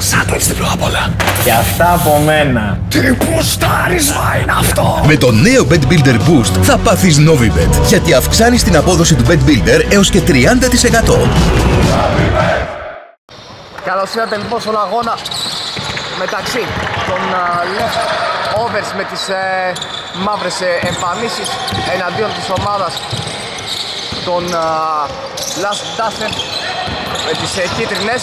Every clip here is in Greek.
Σάντουιτς διπλό απ' όλα. Και αυτά από μένα. Τι πουστάρισμα είναι αυτό. Με το νέο Bet Builder Boost θα πάθεις Novibet, γιατί αυξάνεις την απόδοση του Bet Builder έως και 30%. Καλώς ήρθατε λοιπόν στον αγώνα μεταξύ των uh, left overs με τις ε, μαύρες ε, εμφανίσεις εναντίον της ομάδας των uh, Last Duster με τις ε, κίτρινες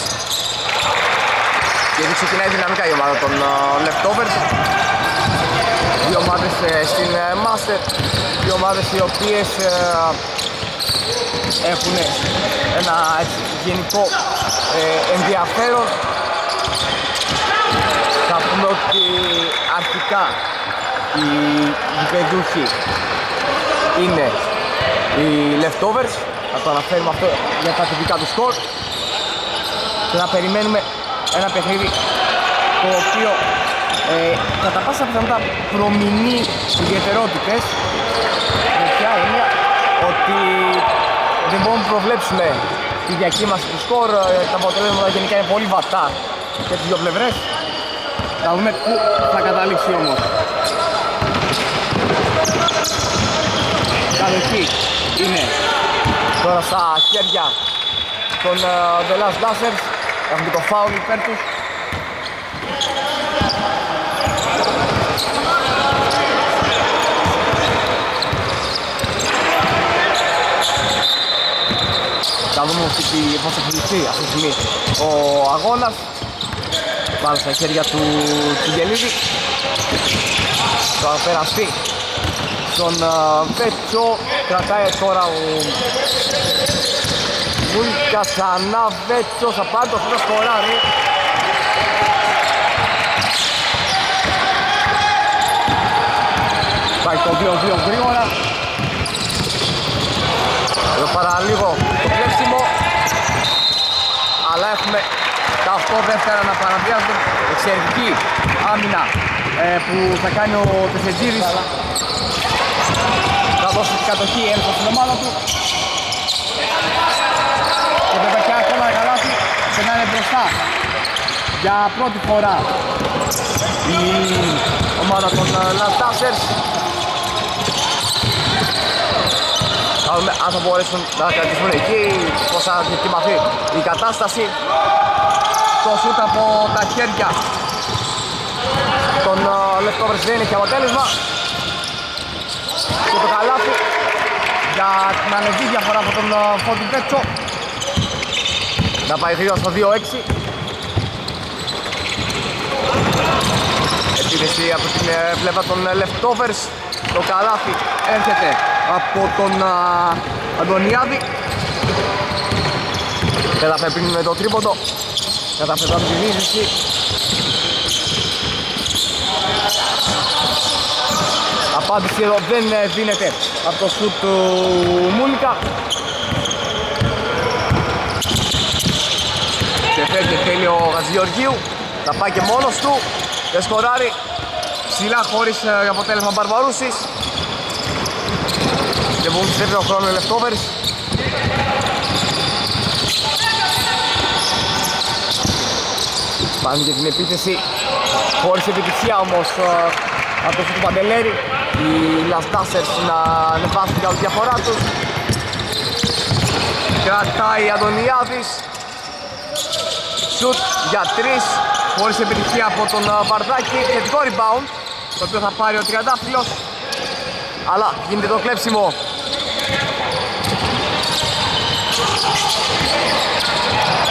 και έτσι ξεκινάει δυναμικά η ομάδα των uh, leftovers. Δύο ομάδες ε, στην ε, Master. Δύο ομάδες οι οποίες ε, έχουν ένα έτσι, γενικό ε, ενδιαφέρον. Θα πούμε ότι αρχικά οι γηπεδούχοι είναι οι leftovers. Θα το αναφέρουμε αυτό για τα τυπικά του σκορ. Και να περιμένουμε ένα παιχνίδι το οποίο ε, κατά πάσα πιθανότητα προμηνεί ιδιαιτερότητες με ποια έννοια; Ότι δεν μπορούμε να προβλέψουμε τη διακύμαση του σκορ, ε, τα αποτελέσματα γενικά είναι πολύ βατά και τις δύο πλευρές. Θα δούμε πού θα καταλήξει όμως. Κατοχή είναι τώρα στα χέρια των uh, The Last Dashers. Έχουν και το φάουλ υπέρ τους. Θα δούμε πώς θα χρηθεί αυτή τη στιγμή ο αγώνας. Πάλι στα χέρια του Τσιγελίδη. Θα περαστεί στον Βέτσο. Κρατάει τώρα ο Βούλκα ξανά Βέτσος. Θα πάρει το χρόνο σκοράρει. Πάει το 2-2 γρήγορα. Εδώ παραλίγο το κλέψιμο αλλά έχουμε τα 8 δεύτερα να παραβιάζουν εξαιρετική άμυνα ε, που θα κάνει ο Τεσεντζίδης θα δώσει την κατοχή έλφα στην ομάδα του και βέβαια και ακόμα ένα καλάθι και να είναι μπροστά για πρώτη φορά η ομάδα των Last Dashers θα δούμε αν θα μπορέσουν να κρατηθούν εκεί, πώς θα δοκιμαθεί η κατάσταση. Το σούτ από τα χέρια των uh, leftovers δεν έχει αποτέλεσμα. Και το καλάθι για την ανεβή διαφορά από τον uh, Φώτη Πέτσο. Να πάει γρήγορα στο 2-6. Επίδεση από την πλευρά των leftovers. Το καλάθι έρχεται από τον α, Αντωνιάδη καταφέρει με το τρίποντο καταφέρει από τη δίδυση απάντηση εδώ δεν ε, δίνεται από το σουτ του Μούλικα φεύγει θέλει ο Γαζιοργίου. Θα πάει και μόνος του. Και σκοράρει. Ψηλά χωρίς ε, αποτέλεσμα Μπαρβαρούσης και βγουν σε δεύτερο χρόνος οι leftovers. Πάνε για την επίθεση. Χωρίς επιτυχία όμως από το του Παντελέρη οι Last Dashers να ανεβάσουν για διαφορά τους. Κρατάει Αντωνιάδης σουτ για τρεις χωρίς επιτυχία από τον Βαρδάκη θετικό rebound το οποίο θα πάρει ο Τριαντάφυλλος. Αλλά γίνεται το κλέψιμο.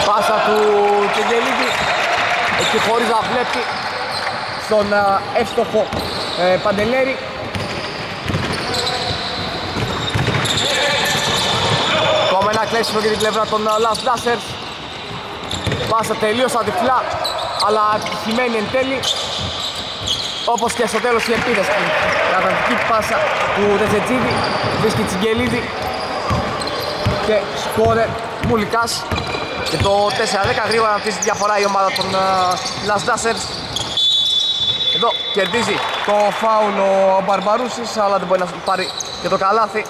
Πάσα του Κεγγελίδη εκεί χωρίς να βλέπει στον εύστοχο ε, Παντελέρη. Ακόμα ένα κλέψιμο για την πλευρά των Last Dashers Πάσα τελείως αντιφλά αλλά επιτυχημένη εν τέλει όπως και στο τέλος η επίδεση καταρχική πάσα του Δεζετζίδη βρίσκει Τσιγκελίδη και σκόρε Μουλικάς. Και το 4-10 γρήγορα να τη διαφορά η ομάδα των uh, Last Dashers εδώ κερδίζει το φάουλ ο Μπαρμπαρούσης αλλά δεν μπορεί να πάρει και το καλάθι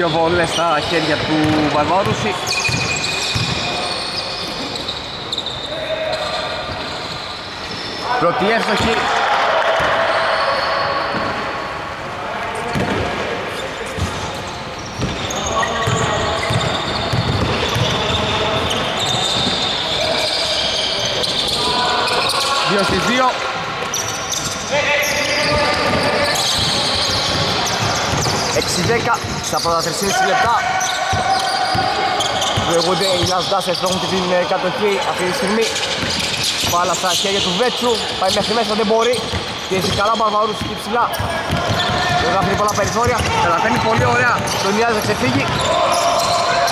Δύο βόλες στα χέρια του Μπαρμπαρούση. Πρώτη εύστοχη. Δύο στις δύο. Έξι δέκα στα πρώτα 3,5 λεπτά. Προηγούνται οι Last Dusters που έχουν την ε, κατοχή αυτή τη στιγμή. Πάλα στα χέρια του Βέτσου, πάει μέχρι μέσα δεν μπορεί. Πιέζει καλά ο Μπαρβαρούς εκεί ψηλά. Δεν αφήνει πολλά περιθώρια, καταφέρνει πολύ ωραία. Τον Ιάζ να ξεφύγει.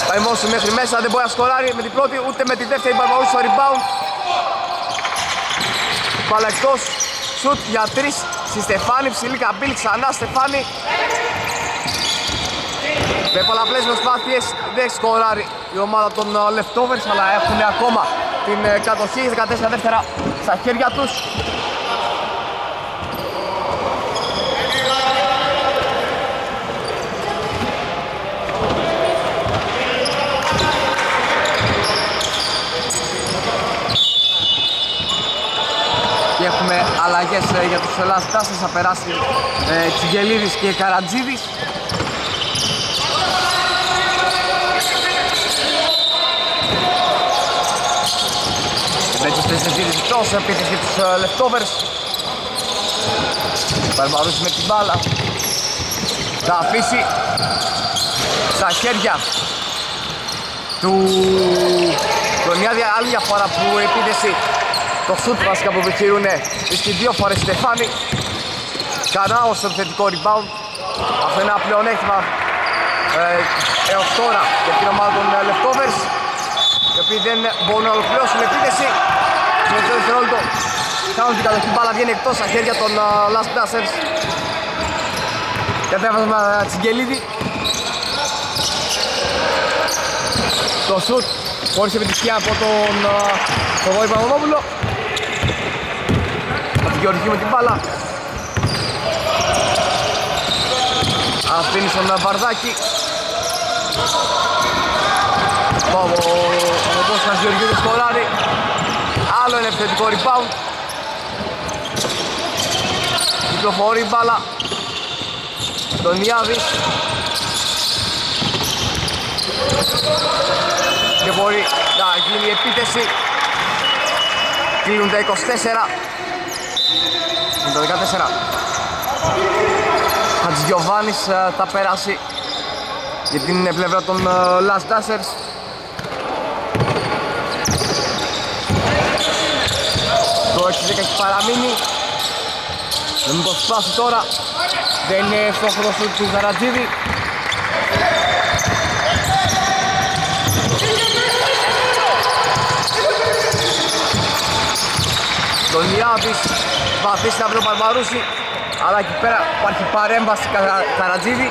Πάει μόνος του μέχρι μέσα, δεν μπορεί να σκοράρει με την πρώτη ούτε με τη δεύτερη Μπαρβαρούς στο rebound. Πάλα εκτός, σουτ για τρεις στη Στεφάνη, ψηλή καμπύλη ξανά Στεφάνη. Με πολλαπλές προσπάθειες δεν σκοράρει η ομάδα των ε, Leftovers αλλά έχουν ακόμα την ε, κατοχή 14 δεύτερα στα χέρια τους. Και έχουμε αλλαγές ε, για τους Ελλάς Τάσσες, θα περάσει ε, Τσιγκελίδης και Καρατζίδης. Μπέτσος Τεσσετήρης εκτός, επίθεση για τους ε, Leftovers. Μπαρμπαρούση με την μπάλα. Θα αφήσει στα χέρια του Κρονιάδη άλλη μια φορά που η επίθεση το σουτ βασικά που επιχειρούν βρίσκει δύο φορές Στεφάνη Κανάο στο επιθετικό rebound αυτό είναι ένα πλεονέκτημα ε, έως τώρα για την ομάδα των ε, Leftovers οι οποίοι δεν μπορούν να ολοκληρώσουν επίθεση στο δεύτερο δευτερόλεπτο κάνουν την κατοχή μπάλα βγαίνει εκτός στα χέρια των uh, Last Dusters Κατέβασμα Τσιγκελίδη το σουτ χωρίς επιτυχία από τον Θοδόρη Παπαδόπουλο από την Γεωργική με την μπάλα αφήνει στον Βαρδάκη ο Κώστας Γεωργίου σκοράρει άλλο ένα επιθετικό rebound. Κυκλοφορεί η μπάλα. Τον Ιάδης και μπορεί να γίνει η επίθεση. Κλείνουν τα 24 με τα 14 Χατζηγιοβάνης ε, θα περάσει. Για την πλευρά των ε, Last Dashers το 6-10 έχει παραμείνει. Δεν μου το σπάσει τώρα. Δεν είναι εύστοχος του Γαρατζίδη Τον Ιάβης θα αφήσει να βρει ο Παρμαρούση αλλά εκεί πέρα υπάρχει παρέμβαση Καρα... Καρατζίδη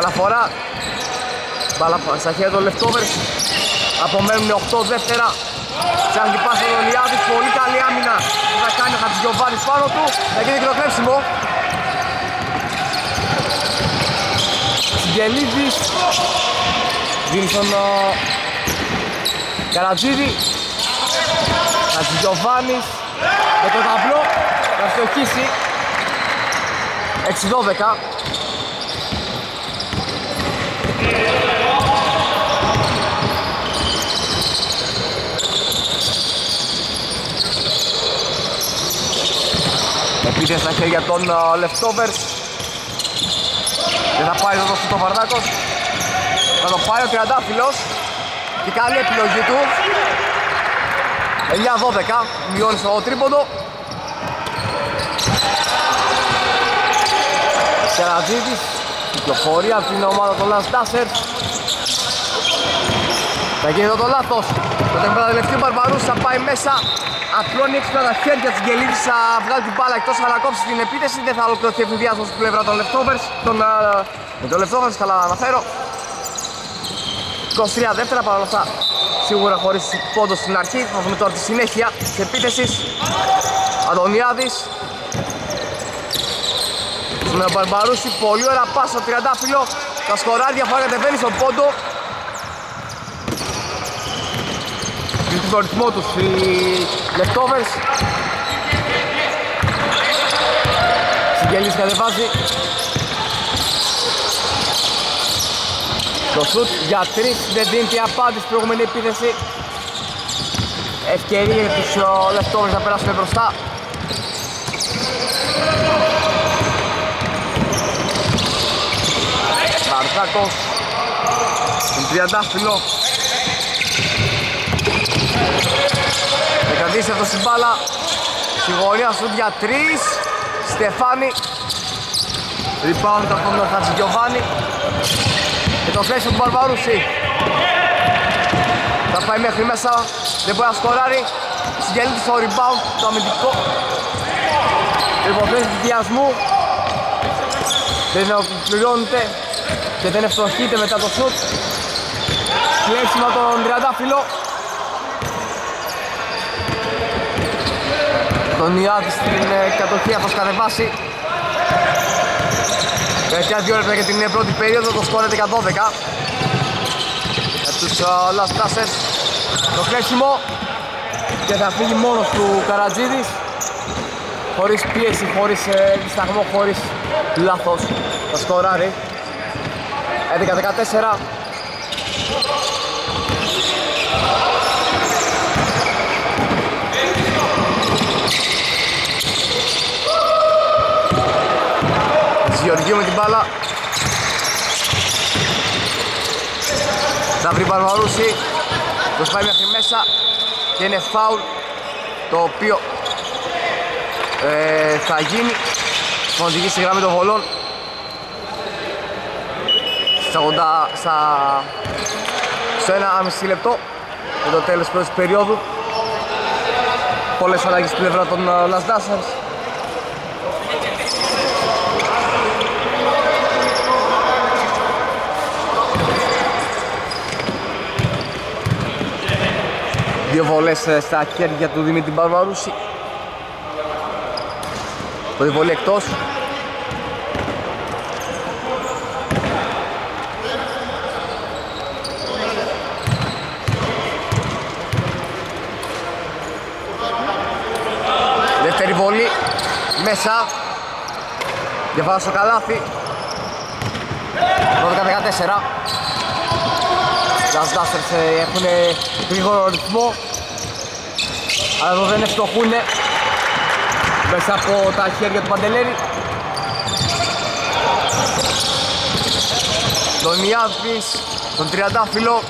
Παλαφορά Μπάλα στα χέρια των Leftovers. Απομένουν 8 δεύτερα. Ψάχνει πάσα τον Ιάβης Πολύ καλή άμυνα. Που θα κάνει ο Χατζηγιοβάνης πάνω του. Θα γίνει το κλέψιμο. Γελίδης δίνει στον Καρατζίδη. Χατζηγιοβάνης. Με το ταμπλό. Θα στοχίσει. 6-12 Επίθεση στα χέρια των uh, leftovers. Δεν θα πάει εδώ στο Βαρδάκος Θα το πάει ο Τριαντάφυλλος. Και καλή επιλογή του. 9-12 Μειώνεις στο τρίποντο. Κερατζίδης Κυκλοφορεί από την ομάδα των Last Dashers Θα γίνει εδώ το λάθος. Το τελευταίο Μπαρμπαρούς θα πάει μέσα. Απλώνει έξυπνα τα χέρια της Γκελίδης. Θα βγάλει την μπάλα εκτός αλλά κόψει την επίθεση. Δεν θα ολοκληρωθεί εφηδιάσμος στην πλευρά των Leftovers. Των, uh, με τον Leftovers καλά να αναφέρω 23 δεύτερα παρόλα αυτά σίγουρα χωρίς πόντος στην αρχή. Θα δούμε τώρα τη συνέχεια της επίθεσης. Αντωνιάδης. Στον Μπαρμπαρούση, πολύ ωραία πάσα, τριαντάφυλλο. Τα σκοράρει διαφορά κατεβαίνει στον πόντο. Βρίσκουν τον ρυθμό τους οι leftovers. Συγγελής κατεβάζει. Το σουτ για τρεις δεν δίνει την απάντηση στην προηγούμενη επίθεση. Ευκαιρία για τους leftovers να περάσουν μπροστά. Μαρκάκος Τον τριαντάφυλλο. Θα κρατήσει αυτό στην μπάλα. Στη γωνία σου για τρεις. Στεφάνη. Rebound από τον Χατζηγιοβάνη. Και το κλέσιο του Μπαρβαρούση Θα πάει μέχρι μέσα. Δεν μπορεί να σκοράρει. Συγγεννήτη στο rebound Το αμυντικό. Υποθέσεις του διασμού. Δεν πληρώνεται και δεν ευστοχείται μετά το σουτ. Κλέψιμο τον τριαντάφυλλο τον Ιάδη στην ε, κατοχή θα κατεβάσει. Τελευταία δύο λεπτά για την ε, πρώτη περίοδο το σκόρ 11-12 για τους uh, Last Blasters το κλέψιμο. Και θα φύγει μόνος του Καρατζίδης. Χωρίς πίεση, χωρίς ε, δισταγμό, χωρίς λάθος. Θα σκοράρει 11-14 Γεωργίου με την μπάλα. Θα βρει Μπαρβαρούση. Το πάει μέχρι μέσα Και είναι φάουλ Το οποίο ε, Θα γίνει. Θα οδηγήσει στη γραμμή των βολών στα, 80, στα, στο 1,5 λεπτό για το τέλος της πρώτης περίοδου. Πολλές αλλαγές στην πλευρά των uh, Las Dashers Δύο βολές ε, στα χέρια του Δημήτρη Μπαρβαρούση. Το βολή εκτός μέσα. Διαφάρα στο καλάθι. 12-14 Last Dusters ε, έχουν γρήγορο ρυθμό. Αλλά εδώ δεν ευστοχούν μέσα από τα χέρια του Παντελέρη. Τον Ιάδης, τον Τριαντάφυλλο.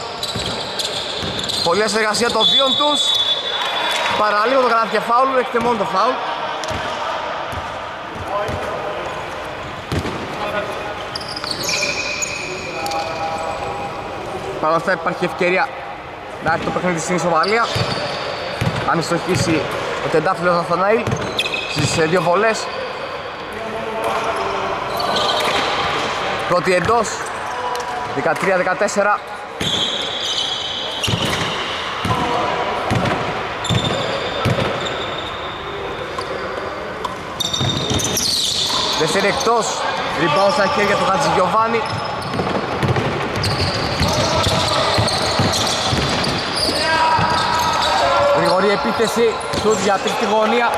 Πολλή εργασία των δύο τους. Παραλίγο το καλάθι και φάουλ, έχετε μόνο το φάουλ Παρ' αυτά υπάρχει ευκαιρία να έχει το παιχνίδι στην ισοβαλία. Αν ιστοχίσει ο τεντάφυλλος Αθαναήλ στις ε, δύο βολές. Πρώτη εντός 13-14 Δεύτερη εκτός, ριμπάω στα χέρια του Χατζηγιοβάνη Γρηγορή επίθεση, σουτ για τρίτη γωνία.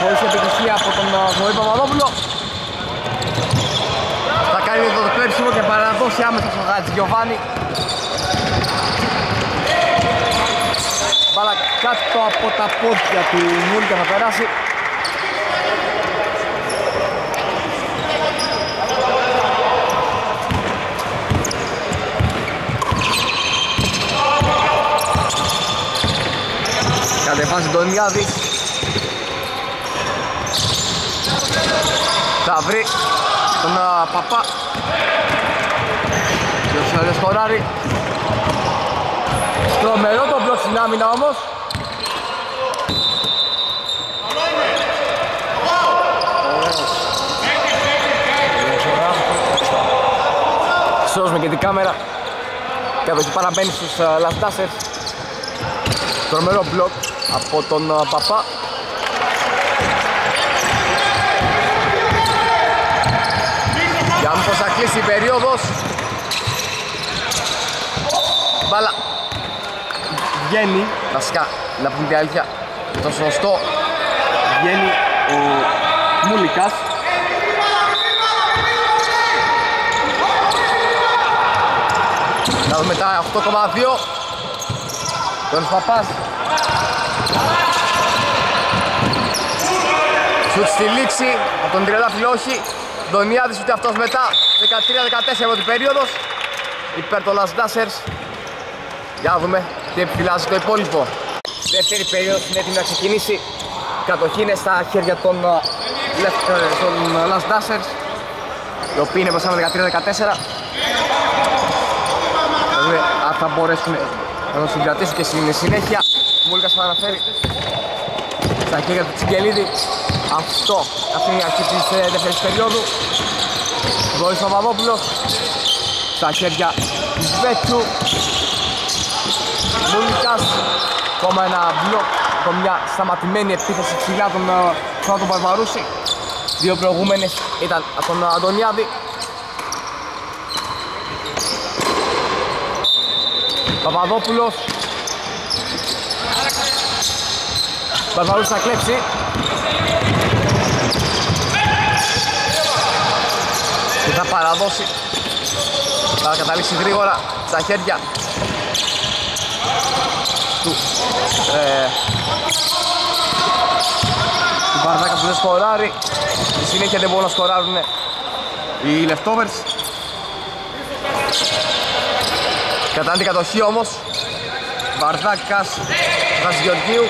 Χωρίς επιτυχία από τον Βοή Παπαδόπουλο. Θα κάνει το κλέψιμο και παραδώσει άμεσα στον Χατζη Γιωβάνη Μπάλα κάτω από τα πόδια του Μούλικα θα περάσει κατεβάζει τον Ιάδη θα βρει τον uh, Παπά. Ποιος δεν σκοράρει. Τρομερό το μπλοκ στην άμυνα όμως. Σώζουμε και την κάμερα. Και από εκεί παραμπαίνει στους uh, Last Dashers Τρομερό μπλοκ από τον ε, Παπά. Για μήπως θα κλείσει η περίοδος. Μπάλα. Βγαίνει, βασικά να πούμε την αλήθεια, το σωστό βγαίνει ο Μούλικας. Να δούμε τα 8,2 Τον Παπάς Σουτ στη λήξη από τον Τριαντάφυλλο όχι. Δονιάδης ούτε αυτός μετά 13-14 από την περίοδος. Υπέρ των Last Dashers για να δούμε τι επιφυλάζει το υπόλοιπο. Δεύτερη περίοδος είναι έτοιμη να ξεκινήσει. Η κατοχή είναι στα χέρια των, uh, left, uh, των uh, Last Dashers οι οποίοι είναι μπροστά με 13-14 Δηλαδή αν θα μπορέσουν να το συγκρατήσουν και στην συνέχεια. Ο Μούλικας θα αναφέρει στα χέρια του Τσικελίδη. Αυτό, αυτή είναι η αρχή της ε, δεύτερης περίοδου. Γόρης Παπαδόπουλος στα χέρια του Βέτσου. Μούλικας ακόμα ένα μπλοκ από μια σταματημένη επίθεση ψηλά τον Θάνατο Μπαρβαρούση δύο προηγούμενες ήταν από τον Αντωνιάδη. Παπαδόπουλος Μπαρβαρούς θα κλέψει. Και θα παραδώσει. Θα καταλήξει γρήγορα στα χέρια του ε, του Μπαρδάκα που δεν σκοράρει. Στη συνέχεια δεν μπορούν να σκοράρουν οι leftovers. Κατά την κατοχή όμως Βαρδάκας Γαζιοργίου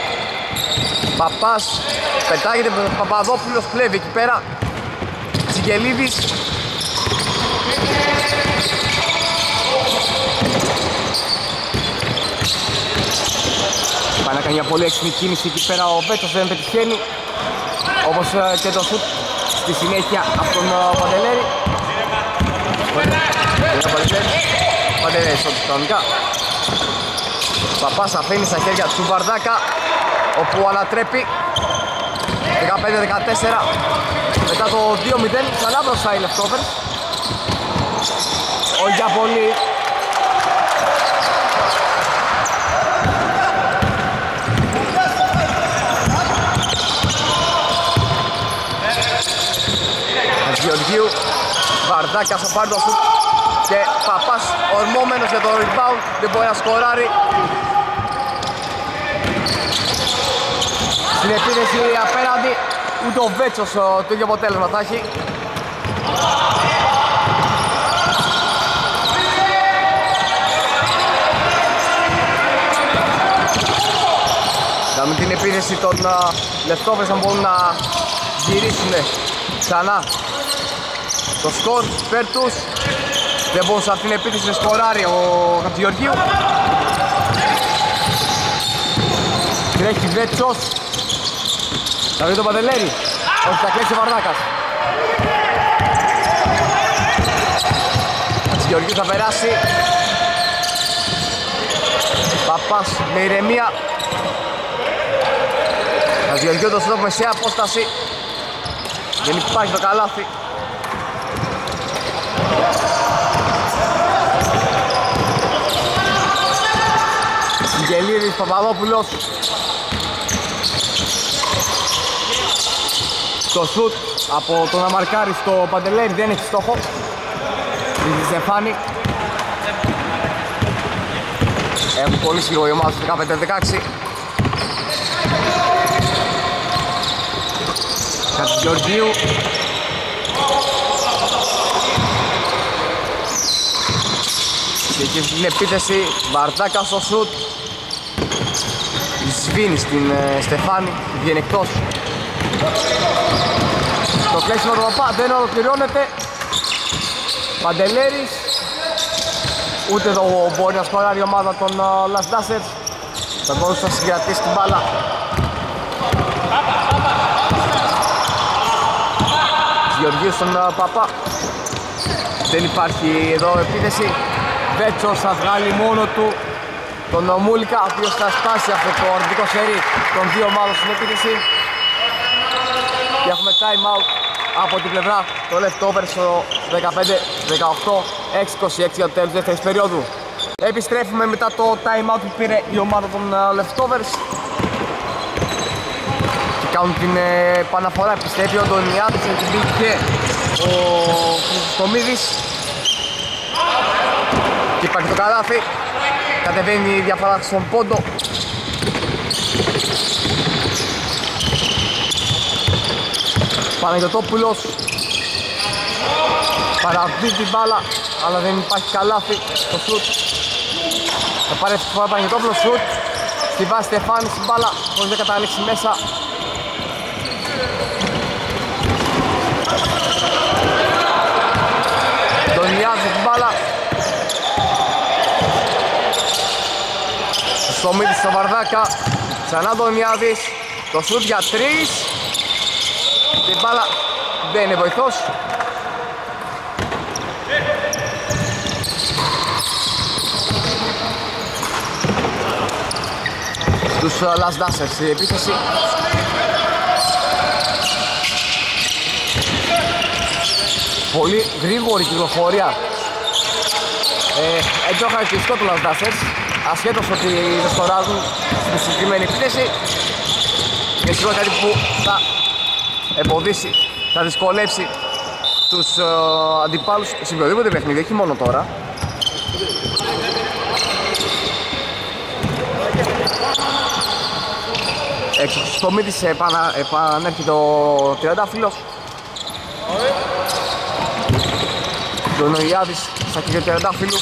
Παπάς Πετάγεται Παπαδόπουλος κλέβει εκεί πέρα Τσικελίδης Πάει να κάνει μια πολύ έξυπνη κίνηση εκεί πέρα ο Μπέτσος δεν πετυχαίνει όπως ε, και το σουτ στη συνέχεια από τον ε, Παντελέρη Παντελέρη στο κανονικά Παπάς αφήνει στα χέρια του Βαρδάκα όπου ανατρέπει. 15-14 μετά το 2-0 ξανά μπροστά οι leftovers. Όχι για πολύ Γεωργίου Βαρδάκας θα πάρει το σουτ και Παπάς ορμόμενος για το rebound δεν μπορεί να σκοράρει στην επίθεση απέναντι ούτε ο Βέτσος το ίδιο αποτέλεσμα θα έχει. Με την επίθεση των uh, Λευτόβες να μπορούν να γυρίσουν ξανά. Το σκορ υπέρ τους. Δεν μπορούσε σε αυτήν την επίθεση να σκοράρει ο Χατζηγεωργίου τρέχει Βέτσος θα δει τον Παντελέρη. Όχι θα κλέσει ο Βαρδάκας. Χατζηγεωργίου θα περάσει. Παπάς με ηρεμία. Χατζηγεωργίου το στρόπο μεσαία απόσταση. Δεν υπάρχει το καλάθι. Συγγελίδης Παπαδόπουλος Το σουτ από τον Αμαρκάρη στο Παντελέρη δεν έχει στόχο. Ρίζει Στεφάνη Έχουν πολύ σκληρό η ομάδα του 15-16 Γεωργίου. Και στην επίθεση Βαρτάκα στο σουτ. Σβήνει στην ε, Στεφάνη βγαίνει εκτός το κλέσιμο του Παπά δεν ολοκληρώνεται. Παντελέρης. Ούτε εδώ μπορεί να σκοράρει η ομάδα των uh, Last Dashers θα μπορούσε να συγκρατήσει την μπάλα. Γεωργίου στον uh, Παπά. Δεν υπάρχει εδώ επίθεση. Βέτσος θα βγάλει μόνο του τον Μούλικα, ο οποίος θα σπάσει αυτό το αρνητικό σερί των δύο ομάδων στην επίθεση. Και έχουμε time out από την πλευρά το leftover στο 15-18, 6-26 για το τέλος δεύτερης περίοδου. Επιστρέφουμε μετά το time out που πήρε η ομάδα των ε, leftovers και κάνουν την ε, επαναφορά. Επιστρέφει ο Ντονιάδης, έχει μπει και ο Χρυστομίδης και υπάρχει το καλάθι κατεβαίνει η διαφορά στον πόντο Παναγιωτόπουλος παραδίδει την μπάλα αλλά δεν υπάρχει καλάθι στο σουτ. Θα πάρει αυτή τη φορά Παναγιωτόπουλος σουτ. Στη βάση Στεφάνης την μπάλα χωρίς να καταλήξει μέσα. Ντονιάδης την μπάλα. Στο μύτη στο Βαρδάκα ξανά Ντονιάδης το σουτ για τρεις την μπάλα δεν είναι βοηθός. Τους uh, Last Dusters η επίθεση. Πολύ γρήγορη κυκλοφορία. Ε, έτσι χαρακτηριστικό του Last Dusters ασχέτως ότι δεν σκοράζουν στη συγκεκριμένη επίθεση. Και σίγουρα κάτι που θα εμποδίσει, θα δυσκολεύσει τους uh, αντιπάλους. Σε οποιοδήποτε παιχνίδι, όχι μόνο τώρα. Έξω στο μύτης επανα, επανέρχεται ο Τριαντάφυλλος. Τον Ιάδης στα κύριε Τριαντάφυλλου.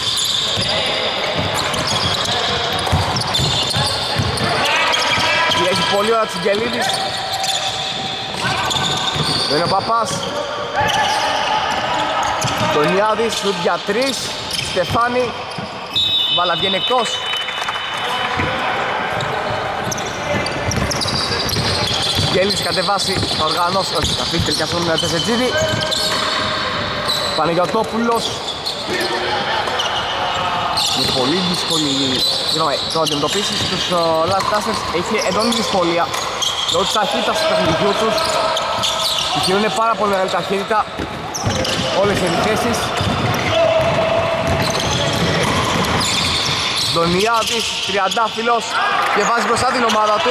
Έχει πολύ ώρα Τσιγκελίδης δεν είναι ο Παπάς. Τον Ιάδης σουτ για τρεις. Στεφάνη Μπάλα βγαίνει εκτός. Γκέλης κατεβάσει, θα οργανώσει, όχι, θα φύγει τελικά στον Τεσετζίδη. Πανεγιωτόπουλος Είναι πολύ δύσκολη συγγνώμη, το αντιμετωπίσεις στους uh, Last Casters έχει εντόνη δυσκολία λόγω της ταχύτητας του παιχνιδιού τους είναι πάρα πολύ μεγάλη ταχύτητα. Όλες οι επιθέσεις Ντονιάδης, τριαντάφυλλος και βάζει μπροστά την ομάδα του.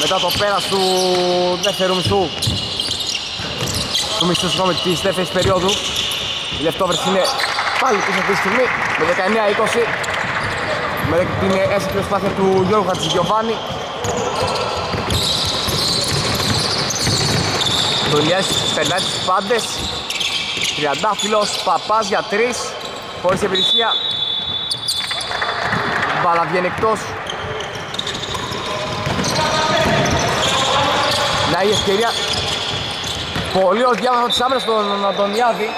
Μετά το πέρας του δεύτερου μισθού. Του μισθού συγγνώμη της δεύτερης περίοδου. Η Leftovers είναι πάλι πίσω αυτή τη στιγμή με 19-20 με την έσυτη προσπάθεια του Γιώργου Χατζηγιοβάνη. Δουλειές περνάει τους πάντες. Τριαντάφυλλος, Παπάς για τρεις. Χωρίς επιτυχία. Μπάλα βγαίνει εκτός. Να η ευκαιρία. Πολύ ο διάβασμα της άμυνας στον Αντωνιάδη.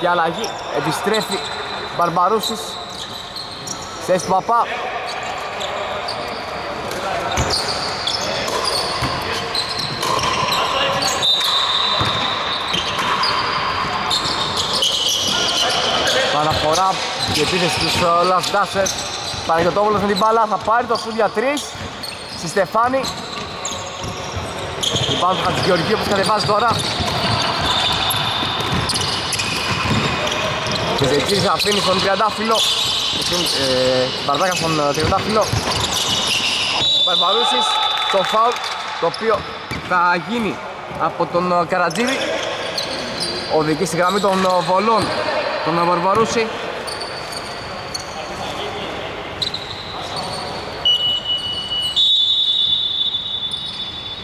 Και αλλαγή. Επιστρέφει Μπαρμπαρούσης Θέση Παπά Παραφορά και επίθεση στους Last Dashers Παναγιωτόπουλος με την μπάλα θα πάρει το σούτ για 3 στη Στεφάνη. Την μπάλα του Χατζηγεωργίου που κατεβάζει τώρα και Ζετζής αφήνει στον Τριαντάφυλλο. Ε, Μπαρδάκα στον ε, Τριαντάφυλλο. Μπαρμπαρούσης το φάουλ το οποίο θα γίνει από τον ε, Καρατζίδη οδηγεί στη γραμμή των βολών τον Βαρβαρούση.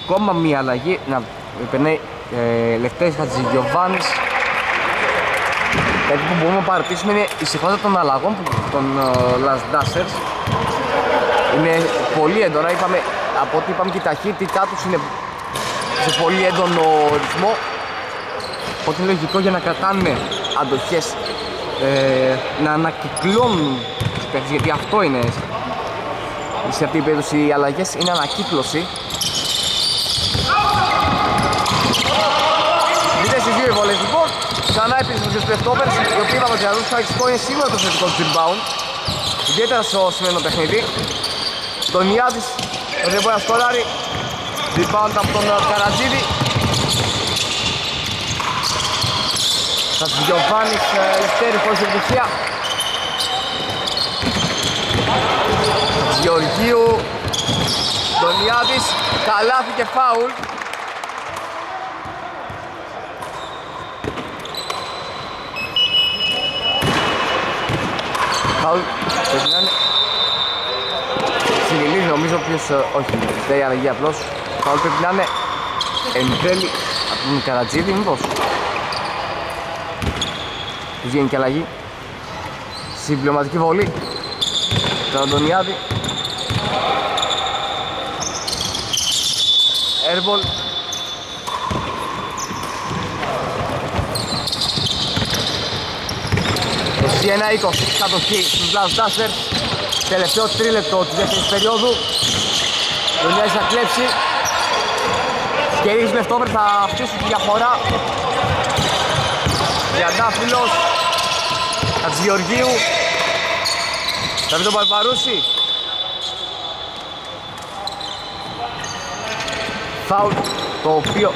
Ακόμα μία αλλαγή, να περνάει ε, Λευτέρης Χατζηγιοβάνης Κάτι που μπορούμε να παρατήσουμε είναι η συχνότητα των αλλαγών των uh, Last Dashers Είναι πολύ έντονα, είπαμε, από ό,τι είπαμε και η ταχύτητά τους είναι σε πολύ έντονο ρυθμό. Οπότε είναι λογικό για να κρατάνε αντοχές ε, να ανακυκλώνουν τους παίχτες γιατί αυτό είναι. Σε αυτή την περίπτωση οι αλλαγές είναι ανακύκλωση τους leftovers, οι οποίοι είπαμε ότι θα δουν είναι σίγουρα το θετικό του rebound. Ιδιαίτερα στο σημερινό παιχνίδι. Τον Ιάδης δεν μπορεί να σκοράρει. Rebound από τον Καρατζίδη. Χατζηγιοβάνης Λευτέρη χωρίς επιτυχία. Γεωργίου Ντονιάδης Καλάθι και φάουλ Φάουλ πρέπει να είναι Σιγηλής νομίζω ποιος όχι φταίει αλλαγή απλώς. Φάουλ πρέπει να είναι εν τέλει από τον Καρατζίδη μήπως. Τους γίνει και αλλαγή. Συμπληρωματική βολή. Τον Αντωνιάδη. Airball. 21-20 κατοχή στους Blast Dusters Τελευταίο τρίλεπτο της δεύτερης περίοδου. Δονιάζης θα κλέψει. Σκερίζεις leftover θα αυξήσει τη διαφορά. Διαντάφυλλος Χατζηγεωργίου Θα βρει τον Παρπαρούση Φάουλ το οποίο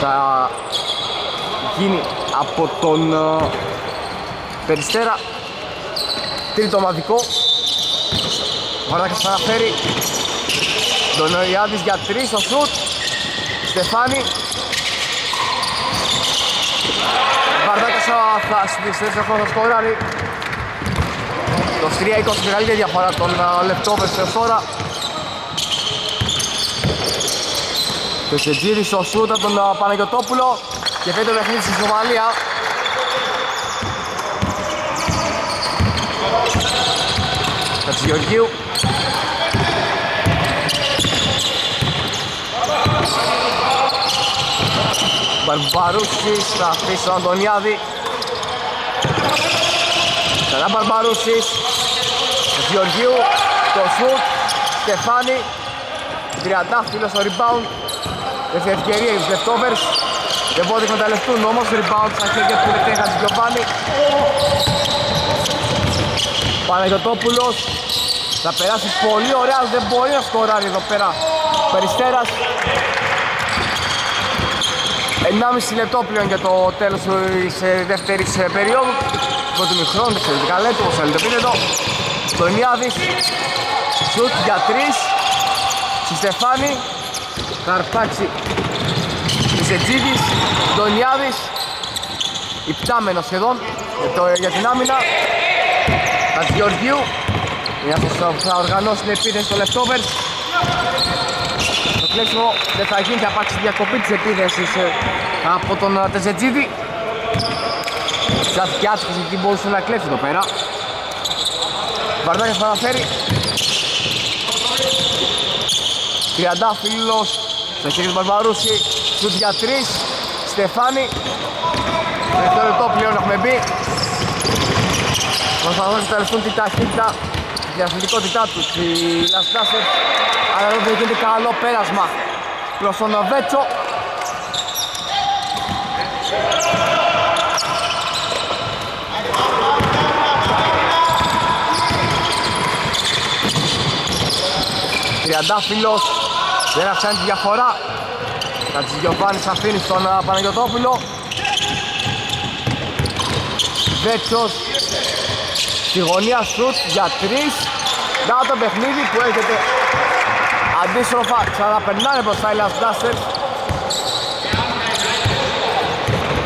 θα γίνει από τον uh, Περιστέρα τρίτο ομαδικό Βαρδάκης θα αναφέρει τον Ιάδης για τρεις στο σουτ. Στεφάνη. Βαρδάκης θα συνδυστεί σε χρόνος σκοράρει το 3-20 μεγαλύτερη διαφορά των leftovers σε τώρα Τεσσετζίδης στο σούτ από τον Παναγιωτόπουλο και φέρει το παιχνίδι στη Σομαλία. Κατσιγεωργίου. Μπαρμπαρούσης θα αφήσει τον Αντωνιάδη. Ξανά Μπαρμπαρούσης. Γεωργίου, το σουτ, Στεφάνη, Τριαντάφυλλος στο rebound. Δεύτερη ευκαιρία για τους leftovers. Δεν μπορούν να εκμεταλλευτούν όμως rebound στα χέρια του τελευταίου Χατζηγιοβάνη. Παναγιωτόπουλος θα περάσει πολύ ωραία, δεν μπορεί να σκοράρει εδώ πέρα. Περιστέρας. 1,5 λεπτό πλέον για το τέλος της ε, δεύτερης ε, περίοδου. Πρώτη μηχρόνου, σε δεκαλέπτου, όπως θέλετε πείτε εδώ. Τονιάδης, σουτ για 3. Στη Στεφάνη, Καρπάτσι. Ζετζίδης, Ντονιάδης Υπτάμενος σχεδόν. Για, το, για την άμυνα Χατζιοργίου για να θα οργανώσει την επίθεση στο leftovers. Το κλέψιμο δεν θα γίνει, θα υπάρξει διακοπή της επίθεσης ε, από τον ε, Τεζετζίδη. Σαν άτυχος γιατί μπορούσε να κλέψει εδώ πέρα. Βαρδάκης θα αναφέρει. Τριαντάφυλλος στο χέρι του Μπαρμπαρούση Σουτ για τρεις. Στεφάνη. Τελευταίο λεπτό πλέον έχουμε μπει Προσπαθούν να εκτελεστούν την ταχύτητα Τη διαφορετικότητά τους οι Λαστάσερ Αλλά εδώ δεν γίνεται καλό πέρασμα. Προς τον Βέτσο. Τριαντάφυλλος δεν αυξάνει τη διαφορά. Κατζηγιοβάνης αφήνει στον Παναγιωτόπουλο Βέτσος στη γωνία σουτ για τρεις. Να το παιχνίδι που έχετε αντίστροφα. Ξαναπερνάνε μπροστά οι Last Dusters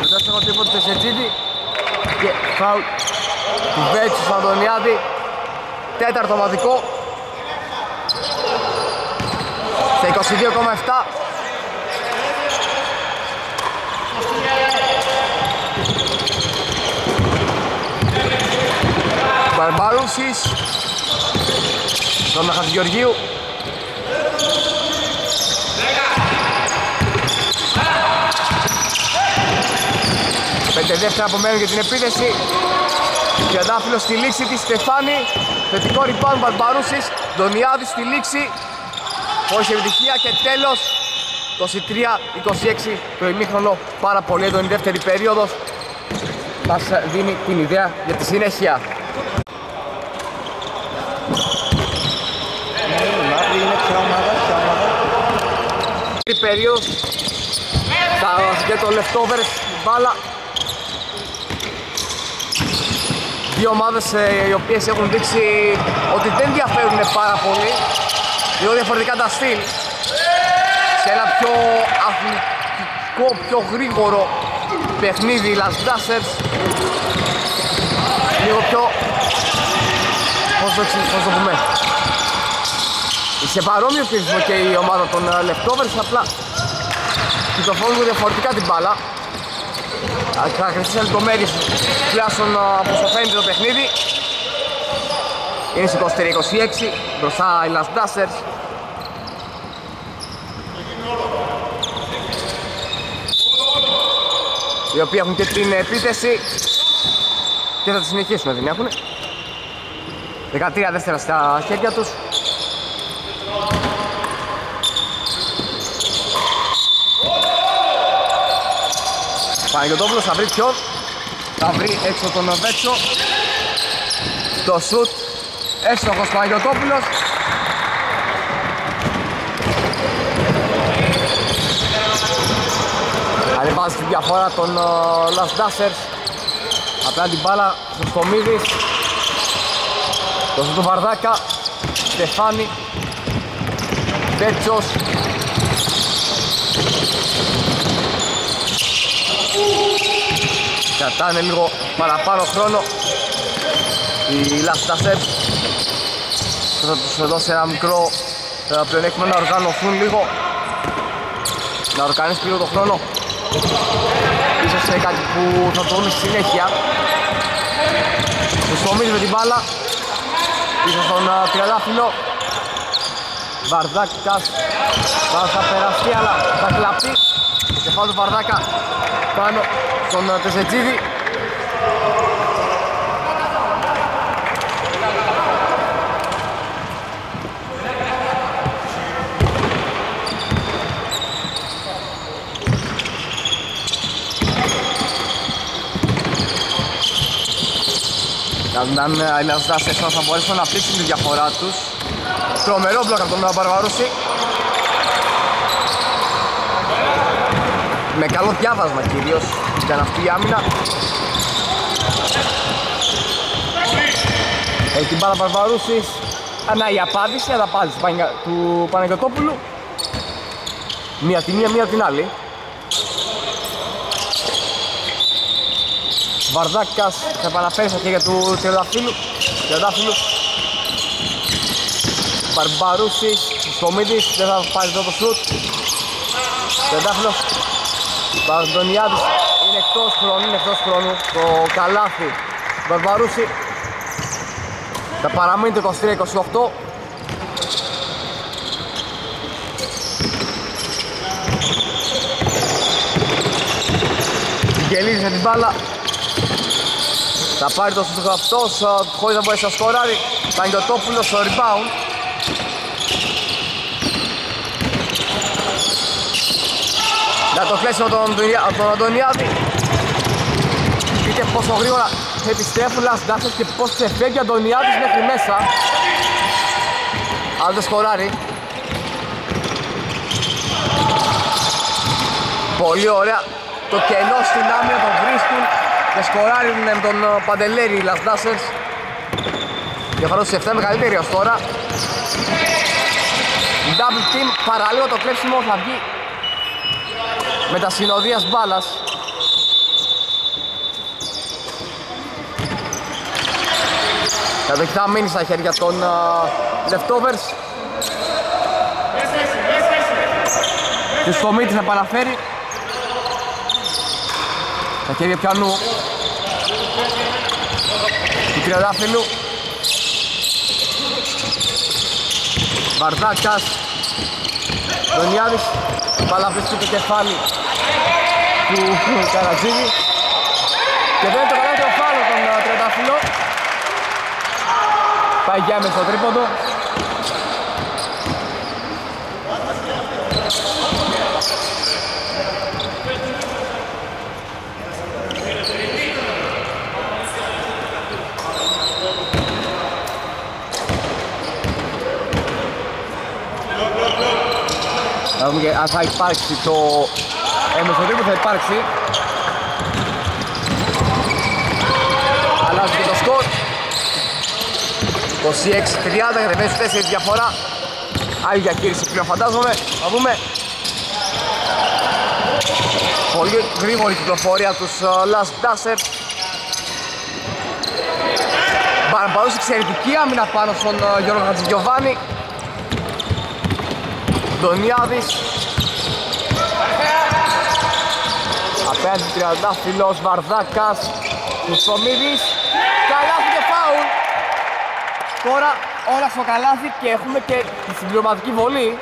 Το δεύτερο τύπο του Τεσετζίδη και φάουλ του Βέτσου στον Αντωνιάδη. Τέταρτο μαδικό σε 22,7 Μπαρμπαρούσης Τον Χατζηγεωργίου Πέντε δεύτερα απομένουν για την επίθεση. Τριαντάφυλλος στη λήξη της Στεφάνη. Θετικό rebound Μπαρμπαρούσης Δονιάδης στη λήξη. Χωρίς επιτυχία. Και τέλος 23-26 το ημίχρονο. Πάρα πολύ έντονη δεύτερη περίοδος. Μας δίνει την ιδέα για τη συνέχεια. είναι ποια ομάδα, ποια ομάδα. Δεύτερη περίοδος θα και το leftovers μπάλα. Δύο ομάδες ε, οι οποίες έχουν δείξει ότι δεν διαφέρουν πάρα πολύ δύο διαφορετικά τα στυλ. Σε ένα πιο αθλητικό, πιο γρήγορο παιχνίδι οι Las Dusters λίγο πιο πώς το, εξι- πώς το πούμε σε παρόμοιο πληθυσμό και η ομάδα των ε, Leftovers απλά κυκλοφορούν διαφορετικά την μπάλα. Χαρακτηριστικές λεπτομέρειες τουλάχιστον ε, από όσο φαίνεται το παιχνίδι. Είναι στις 23-26 μπροστά οι Las Dusters οι οποίοι έχουν και την επίθεση και θα τη συνεχίσουν δεν έχουν 13 δεύτερα στα χέρια τους Παναγιωτόπουλος θα βρει ποιον; Θα βρει έξω τον Βέτσο το σουτ έστοχος Παναγιωτόπουλος Ανεβάζει τη διαφορά των uh, Last Dusters. Απλά την μπάλα στο Στομίδης. Το σουτ του Βαρδάκα. Στεφάνη. Βέτσος Κρατάνε λίγο παραπάνω χρόνο. Οι Last Dusters θα τους δώσει ένα μικρό ε, πλεονέκτημα να οργανωθούν λίγο. Να οργανίσει λίγο το χρόνο. Ίσως σε κάτι που θα το δούμε στη συνέχεια. Τους Σομίδη με την μπάλα. Πίσω στον uh, Τριαντάφυλλο Βαρδάκας. Βάρ θα περαστεί αλλά θα κλαπεί. Και φάω του Βαρδάκα πάνω στον uh, Τεσετζίδη Να δούμε αν ε, οι Λασδάστες θα μπορέσουν να πλήξουν τη διαφορά τους. Τρομερό μπλοκ από τον Μπαρβαρούση Με καλό διάβασμα κυρίως. Ήταν αυτή η άμυνα. Έχει την μπάλα Μπαρβαρούσης Ανά η απάντηση, η απάντηση του Παναγια- του Παναγιωτόπουλου Μία τη μία, μία την άλλη. Βαρδάκας θα επαναφέρει στα χέρια του Τριανταφύλου Τριανταφύλου Μπαρμπαρούσης Σκομίδης δεν θα πάρει εδώ το σουτ. Τριανταφύλος Μπαρντονιάδης είναι εκτός χρόνου, είναι εκτός χρόνου. Το καλάθι Μπαρμπαρούση θα παραμείνει το 23-28 Γκελίζης με την μπάλα. Θα πάρει το σούτ αυτός α, χωρίς να μπορέσει να σκοράρει. Παναγιωτόπουλος στο rebound Να το κλέσει από τον, Αντωνιά- από τον Αντωνιάδη. Δείτε πόσο γρήγορα επιστρέφουν Last Dusters και πως ξεφεύγει ο Αντωνιάδης μέχρι μέσα. Αν δεν σκοράρει. Πολύ ωραία. Το κενό στην άμυνα τον βρίσκουν και σκοράρουν με τον ε, Παντελέρη οι Las Dusters Διαφορά στους 7 μεγαλύτερη ως τώρα. Double team, παραλίγο το κλέψιμο θα βγει με τα συνοδείας μπάλας. Κατοχή θα μείνει στα χέρια των uh, leftovers. Και στο Μίτης να επαναφέρει Τα χέρια πιανού Του Τριαντάφυλλου. Βαρδάκας. Δονιάδης Μπάλα βρίσκει το κεφάλι του Καρατζίδη Και δεν είναι το καλύτερο φάλο τον uh, Τριαντάφυλλο. Πάει για στο τρίποντο δούμε αν θα υπάρξει το έμεσο που θα υπάρξει. Αλλάζει και το σκορ. 26-30, κατεβαίνει στους 4 διαφορά. Άλλη διαχείριση πλέον φαντάζομαι. Θα δούμε. Πολύ γρήγορη κυκλοφορία τους uh, Last Dasher. Παραπαρούσε εξαιρετική άμυνα πάνω στον uh, Γιώργο Χατζηγιοβάνη. Ντονιάδης. Απέναντι τριαντάφυλλος Βαρδάκας. Μουσομίδης. Καλάθι και φάουλ. Τώρα όλα στο καλάθι και έχουμε και τη συμπληρωματική βολή.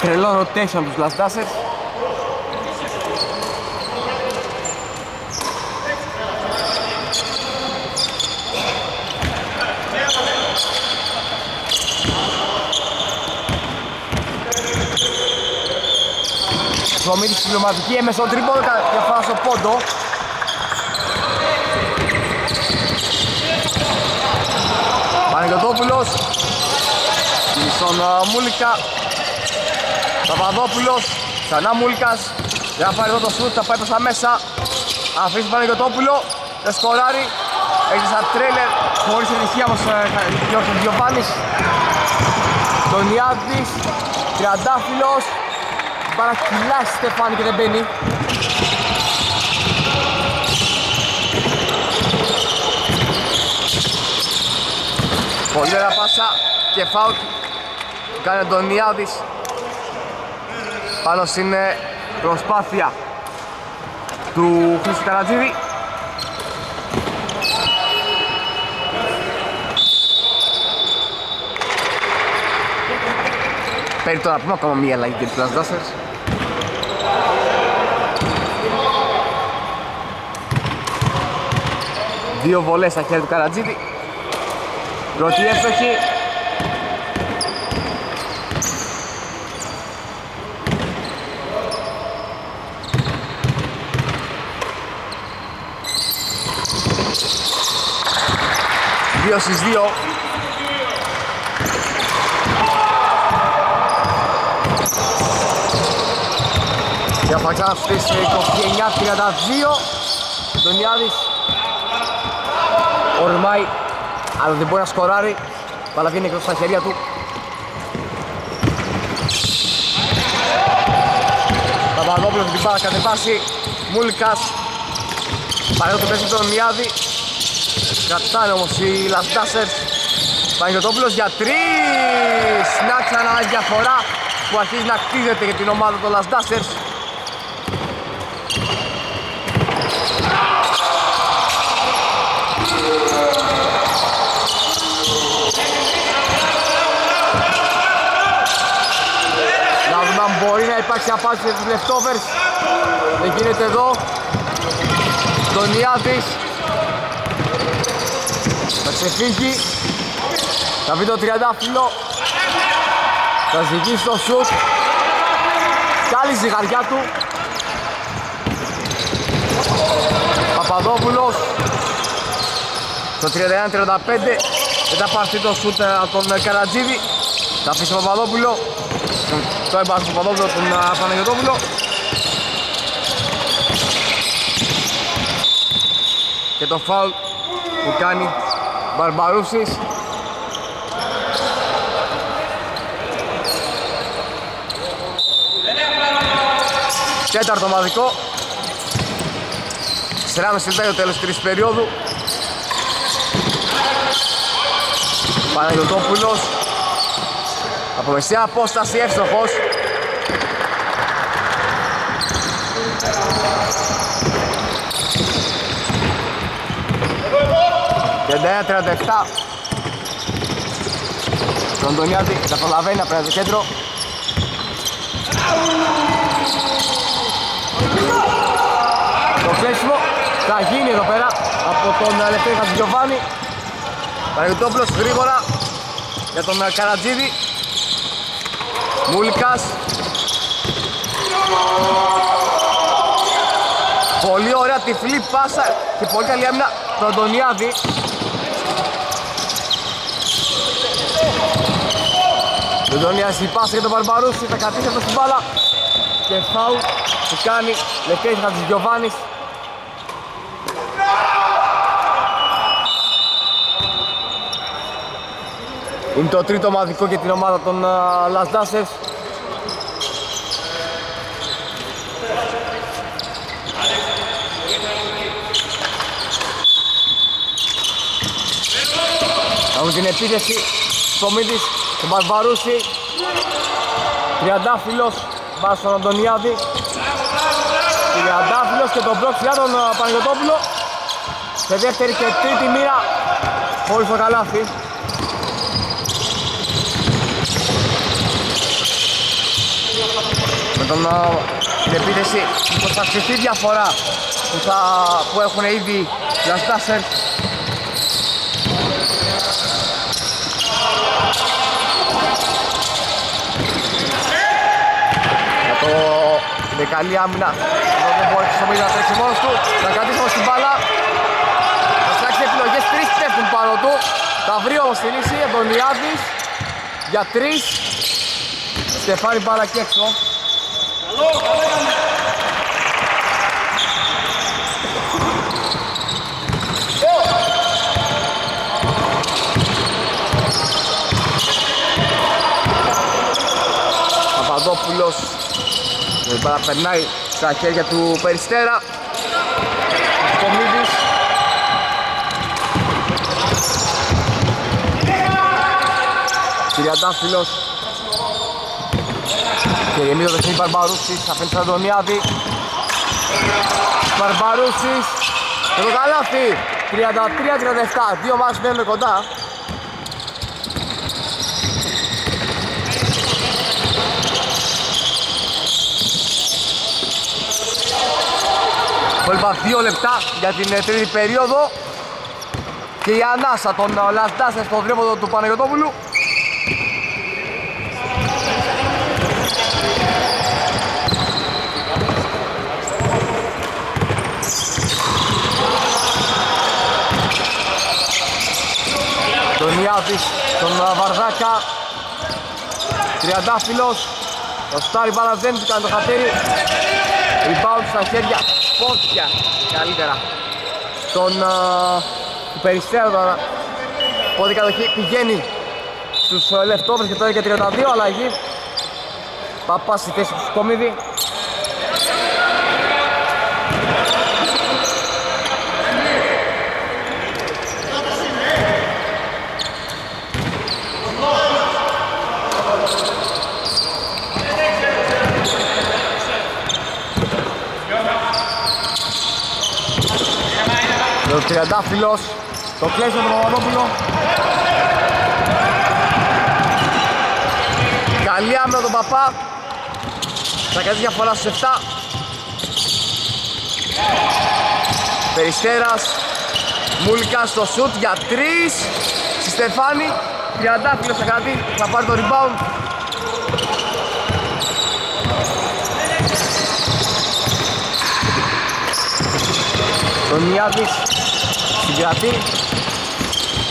Τρελό rotation τους Last Dashers. Σλομίδης συμπληρωματική, έμεσο τρίποδο, διαφορά στο πόντο. Παναγιωτόπουλος στον Μούλικα. Παπαδόπουλος ξανά Μούλικας. Για να πάρει εδώ το σουτ, θα πάει προς τα μέσα. Αφήσει Παναγιωτόπουλο δεν σκοράρει. Έχει σαν τρέλερ χωρίς επιτυχία όμως Γιώργος Διοβάνης Ιάδης Τριαντάφυλλος παρακυλάει Στεφάνη και δεν μπαίνει. Πολύ ωραία πάσα και φάουλ. Κάνει ο Αντωνιάδης. Πάνω στην ε, προσπάθεια του Χρήστο Καρατζίδη. Παίρνει τώρα πούμε ακόμα μία αλλαγή για τους Dusters Δύο βολές στα χέρια του Καρατζίδη Πρώτη εύστοχη. Δύο στις δύο. Για φακά στις 29-32 Ντονιάδης ορμάει αλλά δεν μπορεί να σκοράρει. Αλλά βγαίνει εκτός στα χέρια του. Παπαδόπουλος την πάρα κατεβάσει. Μούλικας. Παρέχω το πέσει τον Ιάδη Κρατάνε όμως οι Λασντάσερς Παναγιωτόπουλος για τρεις. Να ξανά διαφορά που αρχίζει να κτίζεται για την ομάδα των Λασντάσερς Να δούμε αν μπορεί να υπάρξει απάντηση για τους leftovers. Δεν γίνεται εδώ. Ιάδης θα ξεφύγει. Θα βρει το τριαντάφυλλο. Θα ζυγίσει το σουτ. Καλή ζυγαριά του. Παπαδόπουλος. Το 31-35 Δεν θα πάρθει το σουτ ε, από τον Καρατζίδη. Θα αφήσει τον Παπαδόπουλο Το έμπασε τον Παπαδόπουλο τον ε, Παναγιωτόπουλο. Και το φάουλ που κάνει Μπαρμπαρούσης. Τέταρτο μαδικό. 4,5 λεπτά το τέλος τρεις περίοδου. Παναγιωτόπουλος Από μεσαία απόσταση εύστοχος. Τεντέα 37 Τον Αντωνιάδη θα προλαβαίνει να το κέντρο. Το κλέσιμο θα γίνει εδώ πέρα από τον Λευτέρη Χατζηγιοβάνη Παναγιωτόπουλος γρήγορα για τον Καρατζίδη Μούλικας. Πολύ ωραία τυφλή πάσα και πολύ καλή άμυνα του Αντωνιάδη. Ο Αντωνιάδης πάσα για τον Μπαρμπαρούση, θα κρατήσει αυτός στην μπάλα και φάου που κάνει λευκές της Γιωβάνης Είναι το τρίτο μαδικό για την ομάδα των uh, Last Dashers Έχουν την επίθεση Κομίτης, τον Μπαρμπαρούση. Τριαντάφυλλος, βάζει στον Αντωνιάδη Τριαντάφυλλος και τον πρόξη για τον Παναγιωτόπουλο. Σε δεύτερη και τρίτη μοίρα. Χωρίς το καλάθι Με τον, την επίθεση πως θα αυξηθεί διαφορά που, θα, που έχουν ήδη οι Λαστάσερ Είναι καλή άμυνα. Εδώ δεν μπορεί στο να τρέξει μόνος του. Να κρατήσει όμως την μπάλα. Θα φτιάξει επιλογές. Τρεις πέφτουν πάνω του. Θα βρει όμως τη λύση. Αντωνιάδης για τρεις. Στεφάνι μπάλα και έξω. Παπαδόπουλος η μπάλα περνάει στα χέρια του Περιστέρα. Κομίδης. Κυριαντάφυλλος. Και γεμίζει το δεχτή Μπαρμπαρούσης. Αφήνει στον Αντωνιάδη. Μπαρμπαρούσης. Και το καλάθι. 33-37. Δύο μάτς μένουν κοντά. Κόλπα 2 λεπτά για την ε, τρίτη περίοδο και η ανάσα των ε, Λαστάσες στο δρόμο του Παναγιωτόπουλου τον Ιάδης, τον ε, Βαρδάκα. Τριαντάφυλλος. Το Στάρι μπάλα δεν του κάνει το χατέρι Rebound στα χέρια. Πόδια καλύτερα. Τον uh, Περιστέρο τώρα. Πόδι κατοχή. Πηγαίνει στους uh, leftovers και τώρα για 32 αλλαγή. Παπάς στη θέση του Σκομίδη Τριαντάφυλλος, το κλέσει με τον Παπαδόπουλο. Καλή άμυνα τον Παπά. Θα κάνει διαφορά στους 7. Περιστέρας, Μούλικα στο σουτ για 3. Στη Στεφάνη, Τριαντάφυλλος θα κρατεί, θα πάρει το rebound. Τον Ιάδης συγκρατεί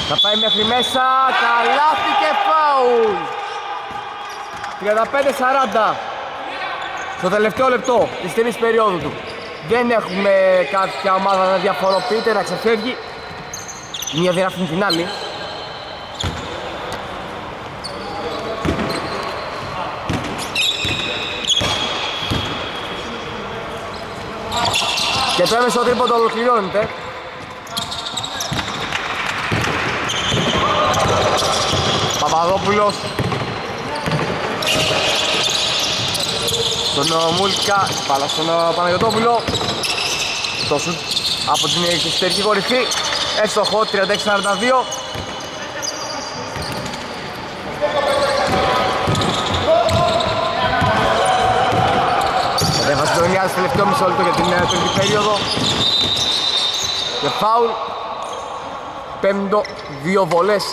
θα πάει μέχρι μέσα. Καλάθι και φάουλ. 35-40 στο τελευταίο λεπτό της τρίτης περίοδου του. Δεν έχουμε κάποια ομάδα να διαφοροποιείται, να ξεφεύγει. Μία δεν την άλλη. Και το έμεσο τρίποντο ολοκληρώνεται Παπαδόπουλος. Στον Μούλικα, πάλα στον Παναγιωτόπουλο Το σουτ από την εξωτερική κορυφή. Έστοχο 36-42 Κατέβασε τον Ιάδη στο τελευταίο μισό λεπτό για την ε, τρίτη περίοδο. Και φάουλ. Πέμπτο δύο βολές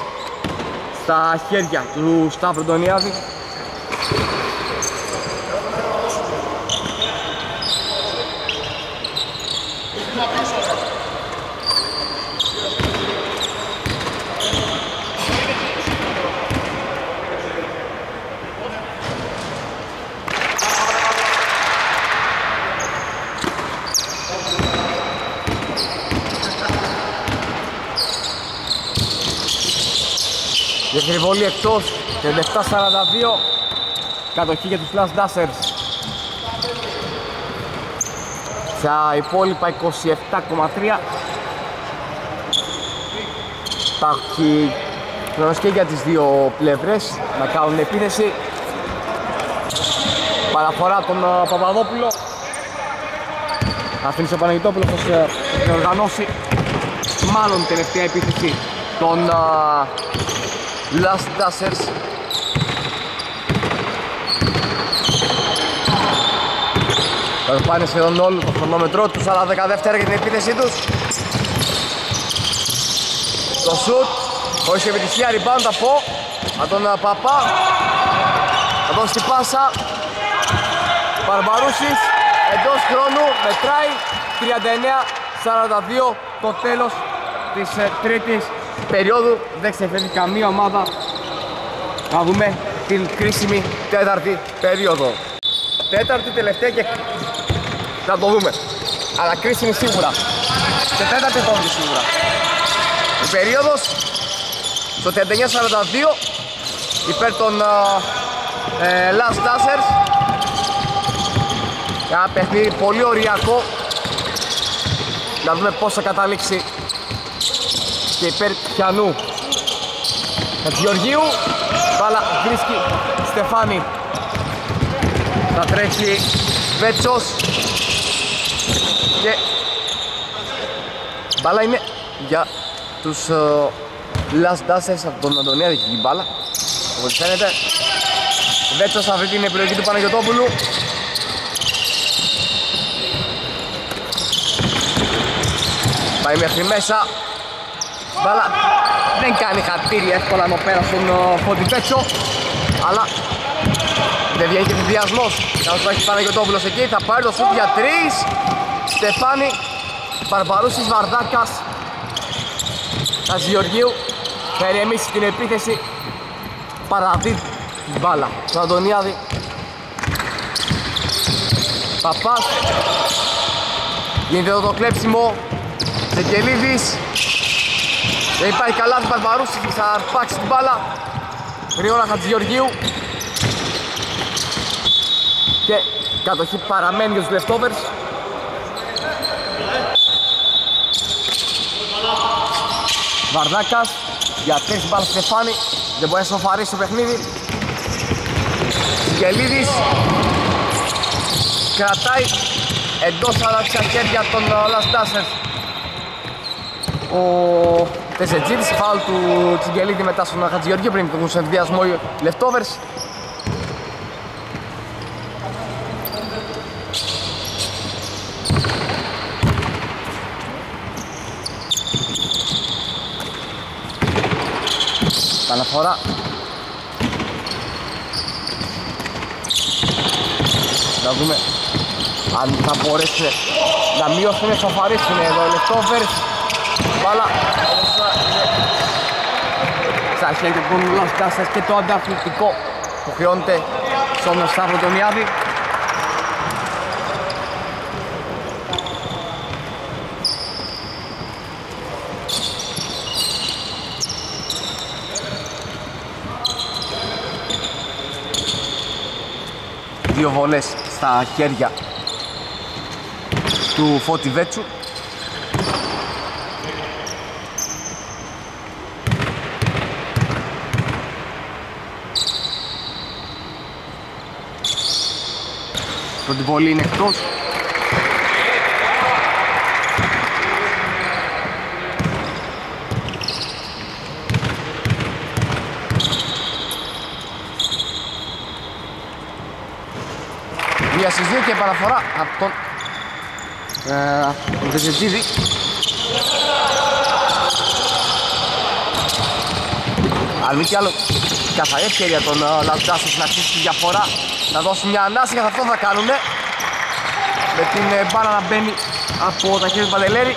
στα χέρια του Σταύρου Ντονιάδη εκτός 37-42 Κατοχή για τους Last Dashers Στα υπόλοιπα 27,3 Υπάρχει χρόνος και για τις δύο πλευρές να κάνουν επίθεση. Παραφορά τον uh, Παπαδόπουλο. Αφήνει ο Παναγιτόπουλος θα uh, οργανώσει μάλλον τελευταία επίθεση των uh, Last Dashers Θα πάνε σχεδόν όλο το χρονόμετρό τους αλλά 10 δεύτερα για την επίθεσή τους. Το σουτ Χωρίς επιτυχία rebound από από τον Παπά. Θα δώσει την πάσα. Παρμπαρούσης εντός χρόνου μετράει. 39-42 το τέλος της ε, τρίτης περίοδου δεν ξεφεύγει καμία ομάδα. Να δούμε την κρίσιμη τέταρτη περίοδο. Τέταρτη τελευταία και θα το δούμε. Αλλά κρίσιμη σίγουρα. Και τέταρτη επόμενη σίγουρα. Η περίοδος στο 39-42 υπέρ των ε, Last Dashers ένα παιχνίδι πολύ οριακό να δούμε πώς θα καταλήξει και υπέρ πιανού Γεωργίου μπάλα βρίσκει Στεφάνη. Θα τρέχει Βέτσος. Και μπάλα είναι για τους uh, Last Dashers από τον Αντωνία η μπάλα. Όπως φαίνεται Βέτσος θα βρει την επιλογή του Παναγιωτόπουλου Πάει μέχρι μέσα Μπάλα δεν κάνει χαρτίρια εύκολα να πέρα στον Φωτιπέτσο Αλλά δεν βγαίνει και διασμός Καθώς θα έχει Παναγιωτόπουλος εκεί θα πάρει το σούτ για τρεις. Στεφάνη Μπαρμπαρούσης Βαρδάκας Χατζηγεωργίου. Θα ηρεμήσει την επίθεση. Παραδίδει την μπάλα. Στον Αντωνιάδη Παπάς. Γίνεται εδώ το κλέψιμο. Ζεκελίδης Δεν υπάρχει καλά του Μπαρμπαρούσης θα αρπάξει την μπάλα. Γρήγορα Χατζηγεωργίου Και κατοχή παραμένει για τους leftovers. Βαρδάκας για τρεις μπάλα Στεφάνη δεν μπορεί να σοφαρίσει το παιχνίδι. Ζεκελίδης κρατάει εντός αλλά στα χέρια των Last ο Τεζετζίδης, φάουλ του Τσιγκελίδη μετά στον Χατζηγεωργίου πριν τον συνδυασμό leftovers. Αναφορά. Να δούμε αν θα μπορέσει να μειώσουν, να σοφαρίσουν εδώ οι leftovers. Μπάλα στα χέρια του Λασκάσας και το ανταθλητικό που χρειώνεται στον Σταύρο τον Ιάδη. Δύο βολές στα χέρια του Φώτη Βέτσου Πρώτη βολή είναι εκτός. Μία στις δύο και παραφορά από τον ε, Βεζετζίδη. Αν μη κι άλλο καθαρή ευκαιρία τον Λαντάσης να χτίσει τη διαφορά να δώσουν μια ανάση για αυτό θα κάνουνε. Με την ε, μπάλα να μπαίνει από τα χέρια του Παντελέρη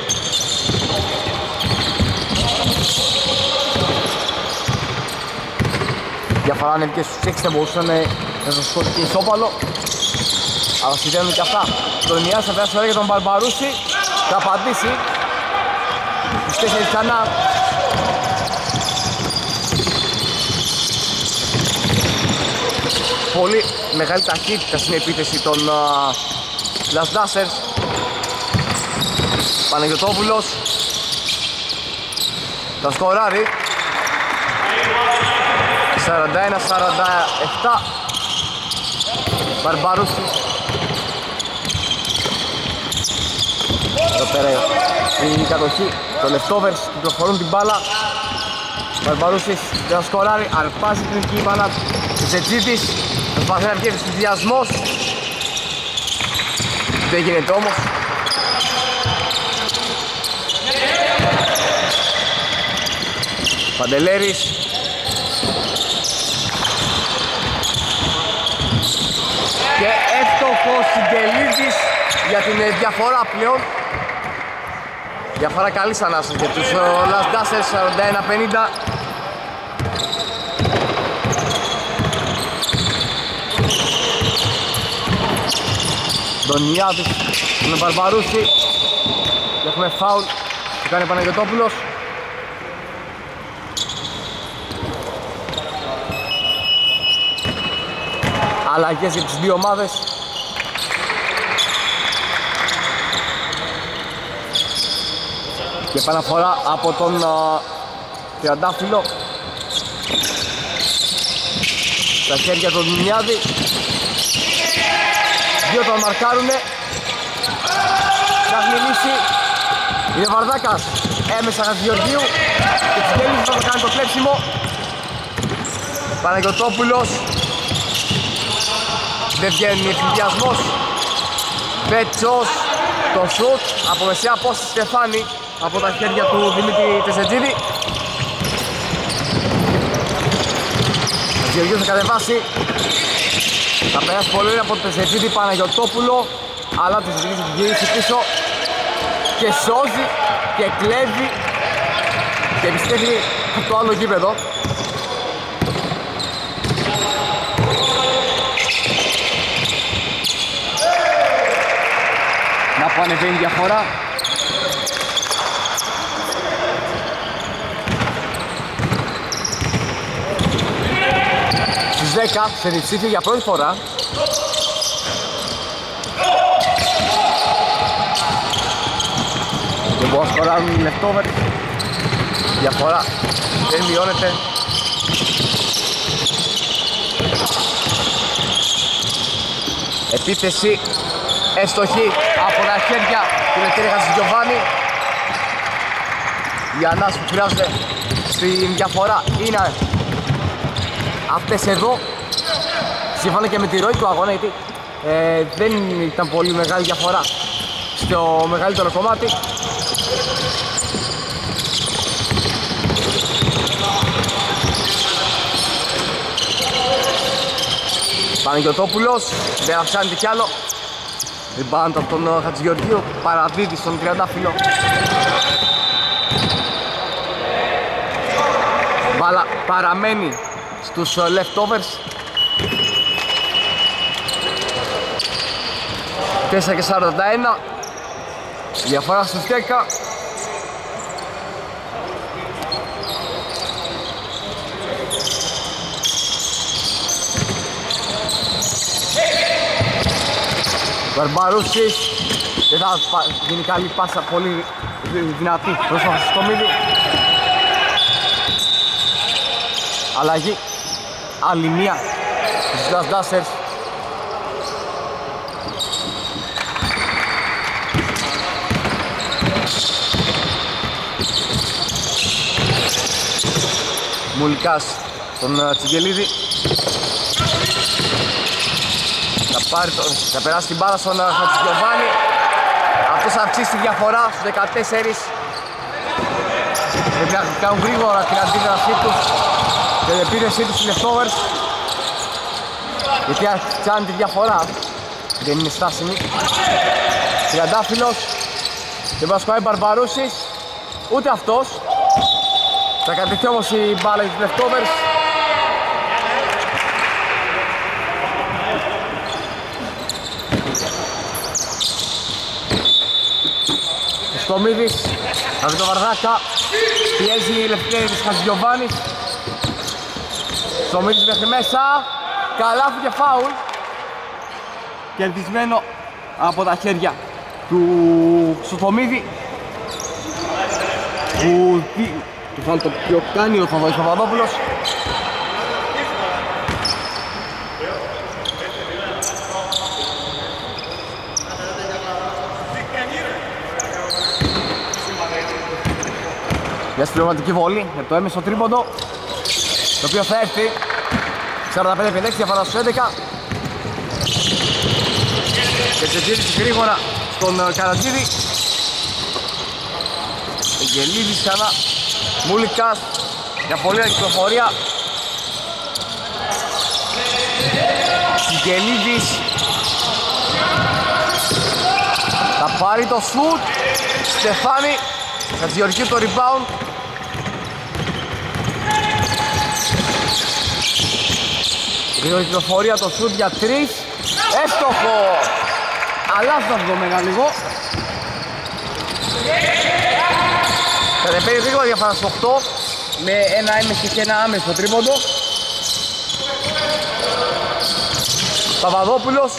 διαφορά είναι και στους 6 θα μπορούσαν ε, να το σκοτεί και ισόπαλο. Αλλά συμβαίνουν και αυτά. Τον Ιάς θα περάσει για τον Μπαρμπαρούση. Θα απαντήσει. Τους 4 ξανά πολύ μεγάλη ταχύτητα στην επίθεση των uh, Last Dusters. Παναγιωτόπουλος. Θα σκοράρει. 41-47 Μπαρμπαρούσης Εδώ πέρα η κατοχή. Το leftovers κυκλοφορούν την μπάλα. Μπαρμπαρούσης δεν θα σκοράρει. Αρπάζει την εκεί η μπάλα. Ζετζίτης προσπαθεί να βγει συνδυασμός δεν γίνεται όμως. Παντελέρης. Και εύστοχος Σιγκελίδης για την ε, διαφορά πλέον. Διαφορά καλής ανάσης για τους ε, Last Dusters 41-50 Ντονιάδης με Μπαρμπαρούση. Έχουμε φάουλ που κάνει Παναγιωτόπουλος αλλαγές για τις δύο ομάδες. Και επαναφορά από τον uh, Τριαντάφυλλο. Στα χέρια του Μινιάδη δύο τον μαρκάρουνε. Ψάχνει λύση είναι Βαρδάκας έμεσα Χατζηγεωργίου και Τσιγέλης θα κάνει το κλέψιμο. Παναγιωτόπουλος. Δεν βγαίνει ευθυνδιασμός Πέτσος. Το σουτ από μεσαία απόσταση Στεφάνη από τα χέρια του Δημήτρη Τεσετζίδη Ο θα κατεβάσει θα περάσει πολύ από το Τεσετζίδη Παναγιωτόπουλο αλλά το Τεσετζίδη θα γυρίσει πίσω και σώζει και κλέβει και επιστρέφει το άλλο γήπεδο που ανεβαίνει διαφορά. Στις 10 σε διψήφιο για πρώτη φορά. Δεν μπορούν να σκοράρουν οι leftover. Διαφορά δεν μειώνεται. Επίθεση Έστοχη από τα χέρια του Λευτέρη Χατζηγιοβάνη Οι ανάσεις που χρειάζονται στην διαφορά είναι αυτές εδώ. Σύμφωνα και με τη ροή του αγώνα γιατί ε, δεν ήταν πολύ μεγάλη διαφορά στο μεγαλύτερο κομμάτι. Παναγιωτόπουλος δεν αυξάνεται κι άλλο. Rebound από τον ε, Χατζηγεωργίου, παραδίδει στον Τριαντάφυλλο. Μπάλα παραμένει στους ε, leftovers. 4 και 41. Διαφορά στους 10. Μπαρμπαρούσης δεν θα γίνει καλή πάσα πολύ δυνατή πρόσφατα στο μύδι αλλαγή άλλη μία. Στους Last Dusters Μουλικάς τον ε, Τσιγκελίδη. Πάρει το, θα περάσει την μπάλα στον Χατζηγιοβάνη αυτός θα αυξήσει τη διαφορά στους 14 πρέπει να κάνουν γρήγορα την αντίδρασή τους. και την επίδεσή τους στους leftovers γιατί αυξάνει τη διαφορά. Δεν είναι στάσιμη. Τριαντάφυλλος. Και Βασκοάη Μπαρμπαρούσης. Ούτε αυτός. Θα κατηθεί όμως η μπάλα για τους leftovers. Κομίδης, από το Βαρδάκα, πιέζει η Λευτέρη της Χατζιωβάνης. Κομίδης μέχρι μέσα, Καλάθι και φάουλ. Κερδισμένο από τα χέρια του Σοφομίδη. Που δι- του φάουλ το οποίο κάνει ο Θοδωρής Παπαδόπουλος. Μια συμπληρωματική βολή με το έμεσο τρίποντο το οποίο θα έρθει 45-56 διαφορά στους 11 και Τσετζίδης γρήγορα στον ε, Καρατζίδη. Εγγελίδης ξανά. Μούλικας για πολύ ωραία κυκλοφορία. Σιγελίδης θα πάρει το σουτ. Στεφάνη θα διορκεί το rebound Γρήγορη κυκλοφορία το σουτ για τρεις. Εύστοχο! Αλλάζουν τα δεδομένα λίγο. Κατεβαίνει γρήγορα διαφορά στο 8 με ένα έμεση και ένα άμεσο τρίποντο. Παπαδόπουλος.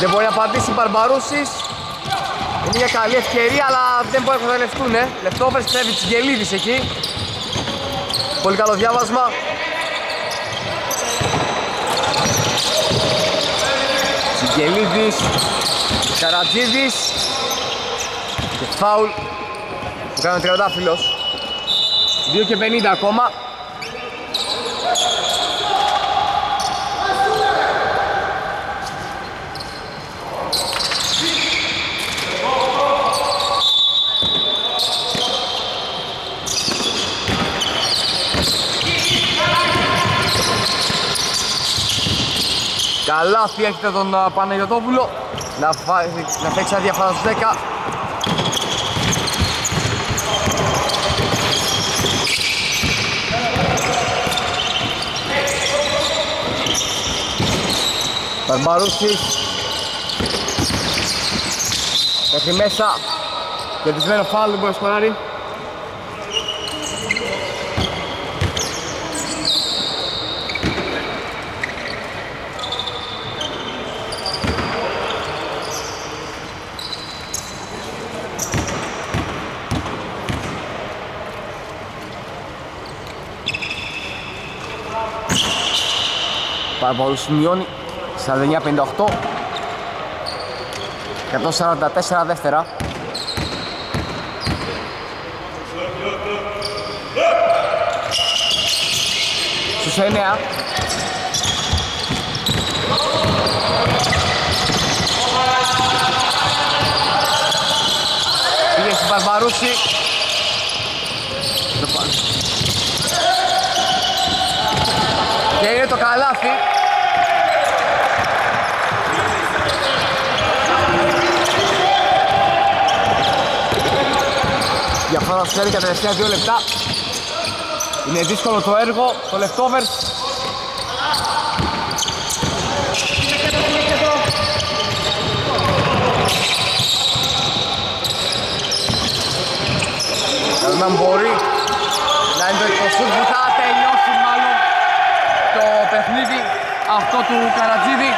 Δεν μπορεί να απαντήσει Μπαρμπαρούσης. Είναι μια καλή ευκαιρία αλλά δεν μπορεί να εκμεταλλευτούν ε. Λεφτόβερς πιστεύει Τσιγελίδης εκεί. Πολύ καλό διάβασμα Τσιγελίδης Καρατζίδης και φάουλ που κάνει ο τριαντάφυλλος. 2 και 50 ακόμα Καλά αυτή έχετε τον α, Παναγιωτόπουλο. Να, φάει, να παίξει ένα διαφορά στους 10 Μπαρμπαρούσης Μέχρι μέσα. Κερδισμένο φάουλ δεν μπορεί να σκοράρει Πάρα πολύ σημειώνει 49-58 144 δεύτερα. Στους 9 Πήγε στην Μπαρμπαρούση. Το πάνε. Και είναι το καλάθι Διαφορά στους 11 τα τελευταία 2 λεπτά. Είναι δύσκολο το έργο, το leftovers. Αν να μπορεί να είναι το 20 που θα τελειώσει μάλλον το παιχνίδι αυτό του Καρατζίδη.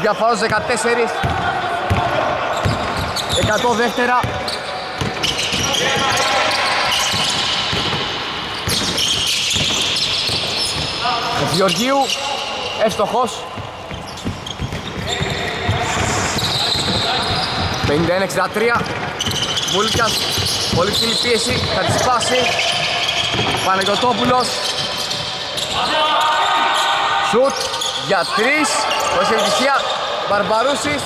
Διαφορά στους 14 100 δεύτερα Γεωργίου. Εύστοχος. 51-63 Βούλικας πολύ ψηλή πίεση. Θα τη σπάσει. Παναγιωτόπουλος Σουτ για τρεις. Χωρίς επιτυχία. Μπαρμπαρούσης.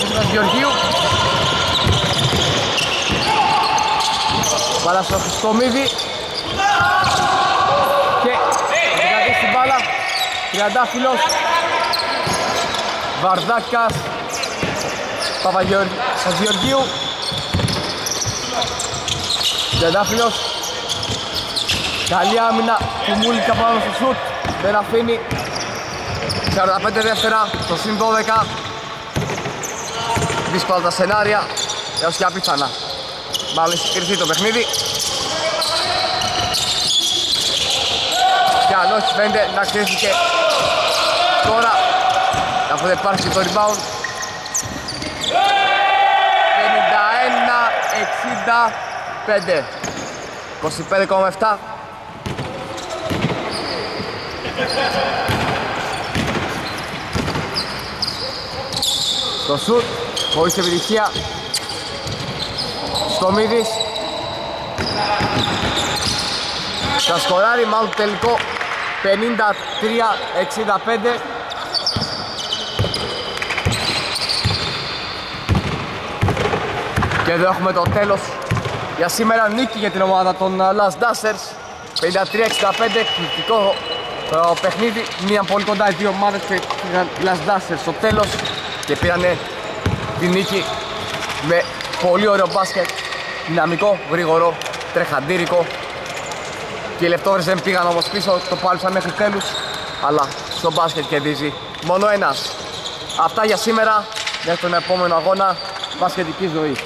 Μουσικας Γεωργίου. Μπάλα στο Χριστομίδη και θα κρατήσει την μπάλα Τριαντάφυλλος Βαρδάκας. Παπαγεωργίου. Τριαντάφυλλος Καλή άμυνα. Του Μούλικα πάνω στο σουτ. Δεν αφήνει. 45 δεύτερα. Στο συν 12 Δύσκολα τα σενάρια. Έως και απίθανα. Μάλλον έχει κρυφθεί το παιχνίδι. Πιανό όχι φαίνεται να κρίθηκε τώρα αφού δεν υπάρχει το rebound. 51-65 25,7 Το σουτ, χωρίς επιτυχία. Στο Μίδης Θα σκοράρει μάλλον τελικό 53-65 Και εδώ έχουμε το τέλος για σήμερα. Νίκη για την ομάδα των uh, Last Dusters. 53-65 εκπληκτικό το παιχνίδι. Μια πολύ κοντά οι δύο ομάδες και πήγαν οι Last Dusters στο τέλος και πήρανε τη νίκη με πολύ ωραίο μπάσκετ. Δυναμικό, γρήγορο, τρεχαντήρικο. Και οι Leftovers δεν πήγαν όμως πίσω, το πάλισαν μέχρι τέλους. Αλλά στο μπάσκετ κερδίζει μόνο ένας. Αυτά για σήμερα, μέχρι τον επόμενο αγώνα. Μπασκετική ζωή